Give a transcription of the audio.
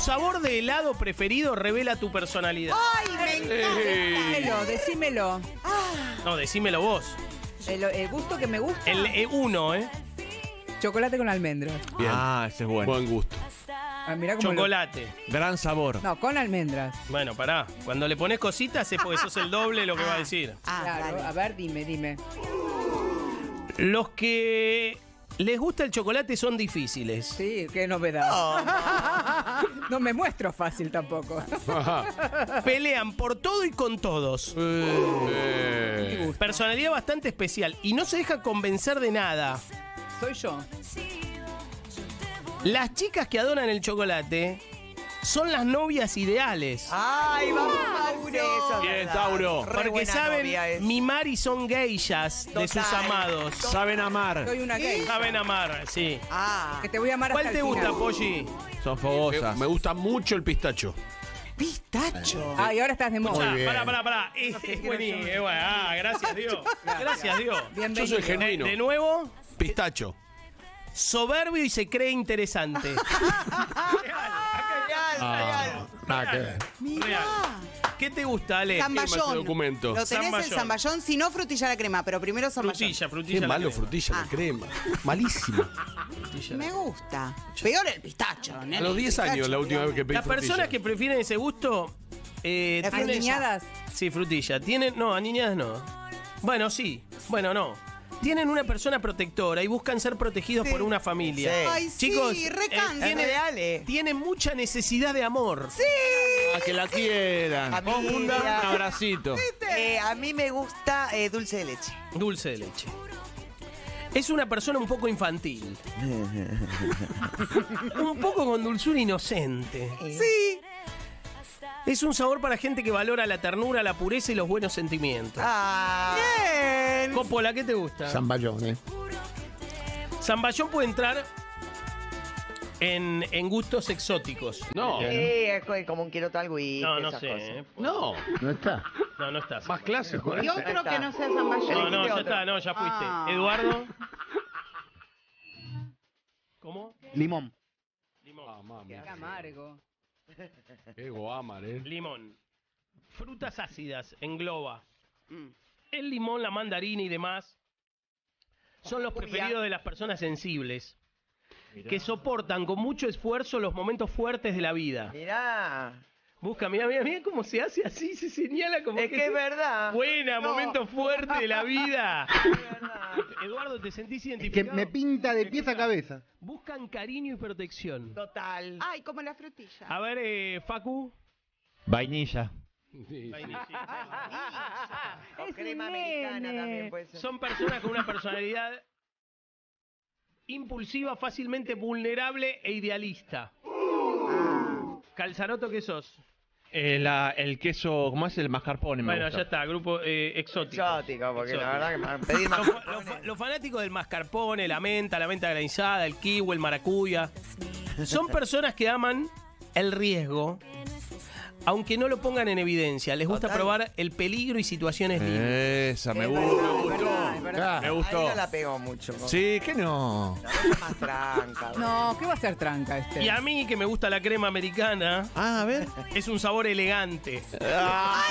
sabor de helado preferido revela tu personalidad. ¡Ay, me encanta! Decímelo, decímelo. No, decímelo vos. El, el gusto que me gusta. El eh, uno, ¿eh? Chocolate con almendras. Bien. Ah, ese es bueno. Buen gusto. Ah, mirá cómo lo- Chocolate. Gran sabor. No, con almendras. Bueno, pará. Cuando le pones cositas es porque sos el doble de lo que va a decir. Ah, claro, dale. a ver, dime, dime. Los que les gusta el chocolate son difíciles. Sí, qué novedad. no me muestro fácil tampoco. Pelean por todo y con todos. Eh, Personalidad bastante especial y no se deja convencer de nada. Soy yo. Las chicas que adoran el chocolate son las novias ideales. ¡Ay, vamos, Mauro! Bien, Tauro. Re porque buena saben novia es. mimar y son geishas de sus Total. amados. Saben amar. Soy una gay. Saben amar, sí. Ah, Que te voy a amar ¿Cuál hasta te el gusta, final. Polly? Son me, fogosas. me gusta mucho el pistacho. pistacho. Ah, y ahora estás de moda. Ah, pará, pará, pará. Es, es buenísimo. eh, bueno, Ah, gracias Dios. Gracias Dios. Bienvenido. Yo soy genuino. De nuevo, Pistacho. soberbio y se cree interesante. Ah, nada que ver. Real. ¿Qué te gusta, Ale? Zamballón. documento. Lo tenés el Zamballón. zamballón, si no frutilla la crema, pero primero zamballón. Frutilla, frutilla. Qué la malo crema. frutilla Ah. de crema. Malísima. Frutilla la Me gusta. Peor el pistacho. A nene, los 10 pistacho, años la última vez que pedí Las personas frutilla. que prefieren ese gusto. Eh, La tienen- frutilla. Aniñadas. Sí, frutilla. Tienen. No, aniñadas no. Bueno, sí. Bueno, no. Tienen una persona protectora y buscan ser protegidos por una familia. Sí. Ay, sí, Chicos, recansa. eh, tiene- Dale. Tienen mucha necesidad de amor. A que la quieran. Un abracito. Eh, a mí me gusta eh, dulce de leche. Dulce de leche. Es una persona un poco infantil. un poco con dulzura inocente. Sí. Es un sabor para gente que valora la ternura, la pureza y los buenos sentimientos. Ah. Bien. Coppola, ¿qué te gusta? Zamballón, ¿eh? Zamballón puede entrar en, en gustos exóticos. No. Sí, es co- como un quiero tal whisky, No, no esas sé. cosas. eh. No. No está. No, no estás. Más clásico. ¿eh? Y otro que no sea zamballón. No, no, Elegiste ya está, no, ya fuiste. Ah. Eduardo. ¿Cómo? Limón. Limón. Ah, mami. Qué amargo. Qué guamar, ¿eh? Limón. Frutas ácidas, engloba. El limón, la mandarina y demás son los preferidos de las personas sensibles que soportan con mucho esfuerzo los momentos fuertes de la vida. Mirá. Busca, mira, mira, mira cómo se hace así, se señala como Es que es es verdad. buena, No. momento fuerte de la vida. Es verdad. Eduardo, ¿te sentís Es que identificado? me pinta de pieza a cabeza. Buscan cariño y protección. Total. Ay, como la frutilla. A ver, eh, Facu. Vainilla. Sí. O crema americana también puede ser. Son personas con una personalidad impulsiva, fácilmente vulnerable e idealista. Calzaroto, ¿qué sos? Eh, el queso, ¿cómo es el mascarpone? Me Bueno, gusta. ya está, grupo eh, exótico. Exótico, porque Exótico. la verdad que pedir más. Los, fa- los fanáticos del mascarpone, la menta, la menta granizada, el kiwi, el maracuya, son personas que aman el riesgo, aunque no lo pongan en evidencia. Les gusta Total. probar el peligro y situaciones límites. Esa, me Es gustó. verdad, Me es gustó. verdad, es verdad. Me Ahí gustó. no la pegó mucho. ¿no? Sí, que no. La otra más tranca. No, ¿qué va a ser tranca este? Y a mí, que me gusta la crema americana, Ah, a ver. es un sabor elegante. Ah.